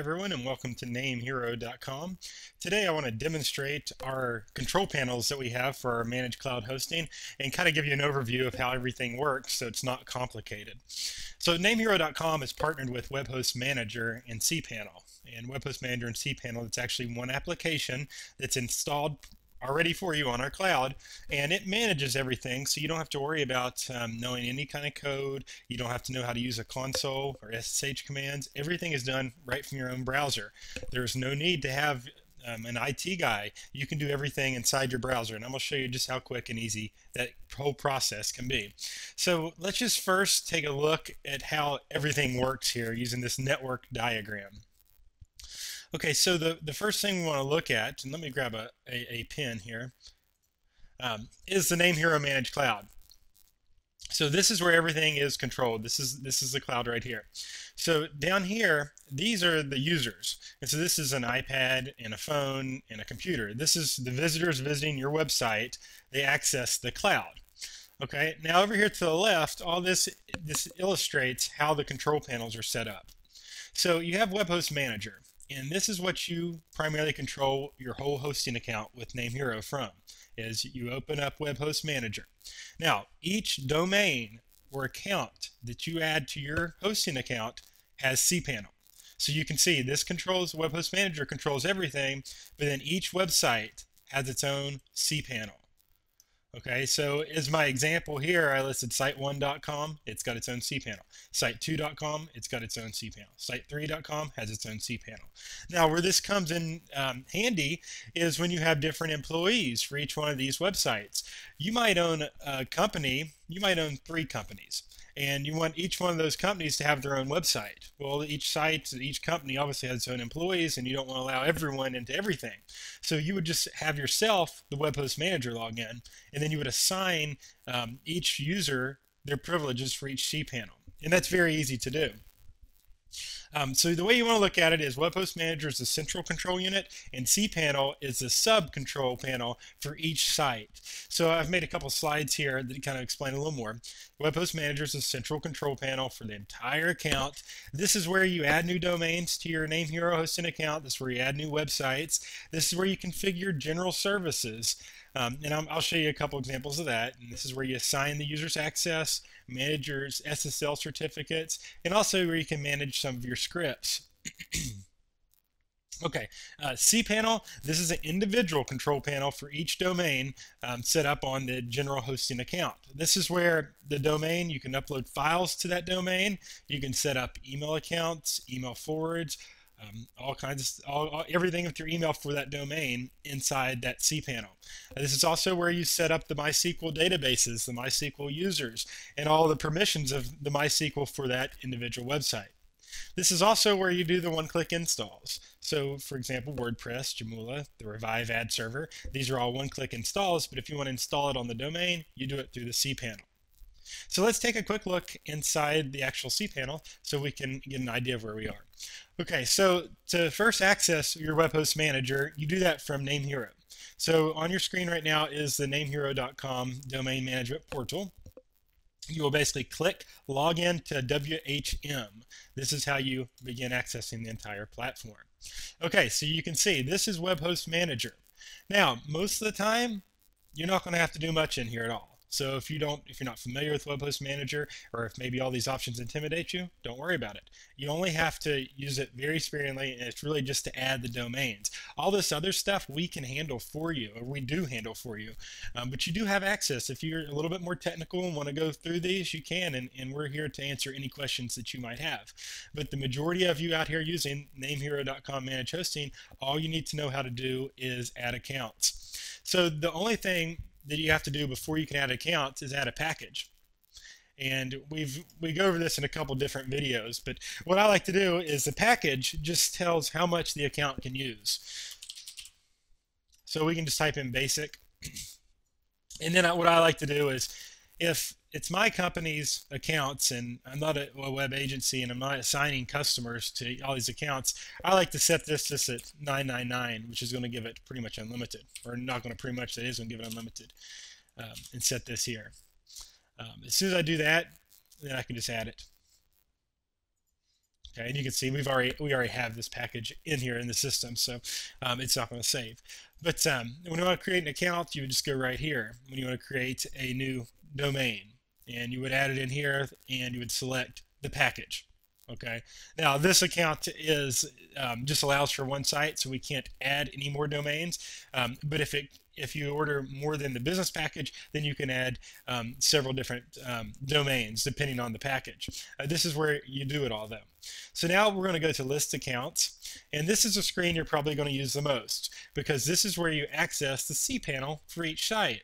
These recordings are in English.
everyone and welcome to namehero.com. Today I want to demonstrate our control panels that we have for our managed cloud hosting and kind of give you an overview of how everything works so it's not complicated. So namehero.com is partnered with WebHost Manager and cPanel. And WebHost Manager and cPanel, it's actually one application that's installed already for you on our cloud and it manages everything so you don't have to worry about um, knowing any kind of code. You don't have to know how to use a console or SSH commands. Everything is done right from your own browser. There's no need to have um, an IT guy. You can do everything inside your browser and I'm going to show you just how quick and easy that whole process can be. So let's just first take a look at how everything works here using this network diagram Okay, so the, the first thing we want to look at, and let me grab a, a, a pen here, um, is the name Hero Managed Cloud. So this is where everything is controlled. This is this is the cloud right here. So down here, these are the users. And so this is an iPad and a phone and a computer. This is the visitors visiting your website. They access the cloud. Okay, now over here to the left, all this this illustrates how the control panels are set up. So you have Web Host Manager. And this is what you primarily control your whole hosting account with NameHero from, is you open up Web Host Manager. Now, each domain or account that you add to your hosting account has cPanel. So you can see this controls, Web Host Manager controls everything, but then each website has its own cPanel. Okay, so as my example here, I listed site1.com, it's got its own cPanel. Site2.com, it's got its own cPanel. Site3.com has its own cPanel. Now, where this comes in um, handy is when you have different employees for each one of these websites. You might own a company, you might own three companies and you want each one of those companies to have their own website. Well, each site, each company obviously has its own employees, and you don't want to allow everyone into everything. So you would just have yourself, the web host manager, log in, and then you would assign um, each user their privileges for each cPanel. And that's very easy to do. Um, so the way you want to look at it is Web Host Manager is the central control unit, and cPanel is the sub-control panel for each site. So I've made a couple slides here that kind of explain a little more. Web Host Manager is the central control panel for the entire account. This is where you add new domains to your Name Hero hosting account. This is where you add new websites. This is where you configure general services. Um, and i will show you a couple examples of that. And this is where you assign the user's access, managers SSL certificates, and also where you can manage some of your scripts. Okay, uh, cPanel, this is an individual control panel for each domain um, set up on the general hosting account. This is where the domain, you can upload files to that domain, you can set up email accounts, email forwards, um, all kinds of all, all, everything with your email for that domain inside that cPanel. This is also where you set up the MySQL databases, the MySQL users, and all the permissions of the MySQL for that individual website. This is also where you do the one-click installs. So, for example, WordPress, Joomla, the Revive ad server, these are all one-click installs, but if you want to install it on the domain, you do it through the cPanel. So let's take a quick look inside the actual cPanel so we can get an idea of where we are. Okay, so to first access your web host manager, you do that from NameHero. So on your screen right now is the namehero.com domain management portal. You will basically click login to WHM. This is how you begin accessing the entire platform. Okay, so you can see this is Web Host Manager. Now, most of the time, you're not going to have to do much in here at all. So if you don't, if you're not familiar with Web Host Manager, or if maybe all these options intimidate you, don't worry about it. You only have to use it very sparingly, and it's really just to add the domains. All this other stuff we can handle for you, or we do handle for you. Um, but you do have access. If you're a little bit more technical and want to go through these, you can, and, and we're here to answer any questions that you might have. But the majority of you out here using NameHero.com Managed Hosting, all you need to know how to do is add accounts. So the only thing that you have to do before you can add accounts is add a package. And we've we go over this in a couple different videos, but what I like to do is the package just tells how much the account can use. So we can just type in basic. And then what I like to do is if it's my company's accounts and I'm not a, a, web agency and I'm not assigning customers to all these accounts, I like to set this just at 999, which is going to give it pretty much unlimited, or not going to pretty much, that is going to give it unlimited, um, and set this here. Um, as soon as I do that, then I can just add it. Okay, and you can see we've already we already have this package in here in the system, so um, it's not going to save. But um, when you want to create an account, you would just go right here. When you want to create a new domain, and you would add it in here, and you would select the package. Okay. Now this account is um, just allows for one site, so we can't add any more domains. Um, but if it if you order more than the business package, then you can add um, several different um, domains depending on the package. Uh, this is where you do it all though. So now we're going to go to list accounts, and this is a screen you're probably going to use the most because this is where you access the cPanel for each site.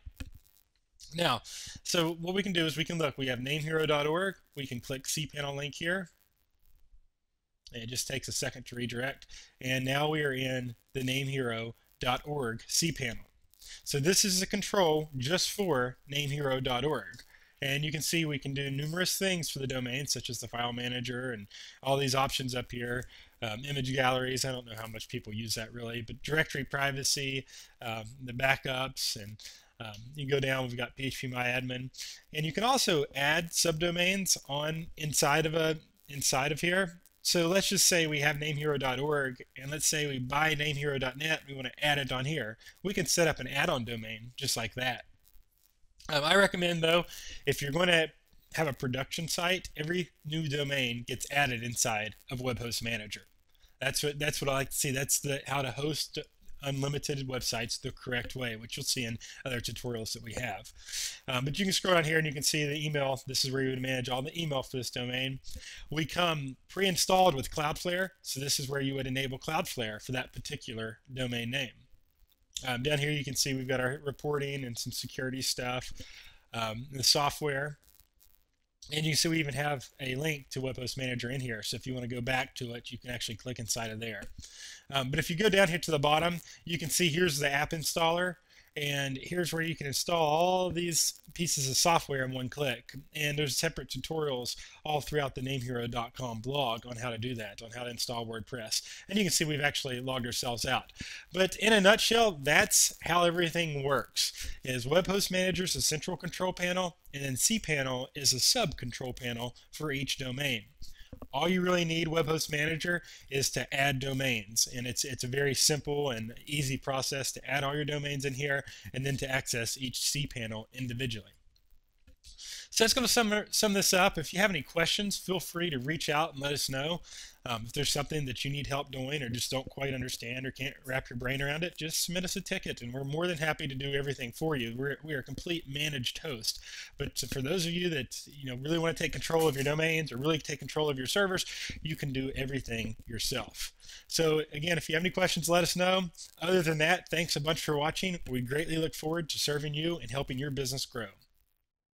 Now, so what we can do is we can look, we have namehero.org, we can click cPanel link here, it just takes a second to redirect. And now we are in the namehero.org cPanel. So this is a control just for namehero.org. And you can see we can do numerous things for the domain, such as the file manager and all these options up here. Um, image galleries, I don't know how much people use that really, but directory privacy, um, the backups, and um, you go down, we've got phpMyAdmin. And you can also add subdomains on inside of a inside of here so let's just say we have namehero.org, and let's say we buy namehero.net, we want to add it on here. We can set up an add-on domain just like that. Um, I recommend, though, if you're going to have a production site, every new domain gets added inside of Web Host Manager. That's what that's what I like to see. That's the how to host unlimited websites the correct way, which you'll see in other tutorials that we have. Um, but you can scroll down here and you can see the email. This is where you would manage all the email for this domain. We come pre-installed with Cloudflare, so this is where you would enable Cloudflare for that particular domain name. Um, down here you can see we've got our reporting and some security stuff, um, the software, and you see we even have a link to Web Host Manager in here. So if you want to go back to it, you can actually click inside of there. Um, but if you go down here to the bottom, you can see here's the app installer. And here's where you can install all these pieces of software in one click. And there's separate tutorials all throughout the namehero.com blog on how to do that, on how to install WordPress. And you can see we've actually logged ourselves out. But in a nutshell, that's how everything works. Is Web Host Manager is a central control panel, and then cPanel is a sub control panel for each domain all you really need web host manager is to add domains. And it's it's a very simple and easy process to add all your domains in here and then to access each cPanel individually so that's going to sum, sum this up. If you have any questions, feel free to reach out and let us know. Um, if there's something that you need help doing or just don't quite understand or can't wrap your brain around it, just submit us a ticket and we're more than happy to do everything for you. We're, we are a complete managed host. But for those of you that you know really want to take control of your domains or really take control of your servers, you can do everything yourself. So again, if you have any questions, let us know. Other than that, thanks a bunch for watching. We greatly look forward to serving you and helping your business grow.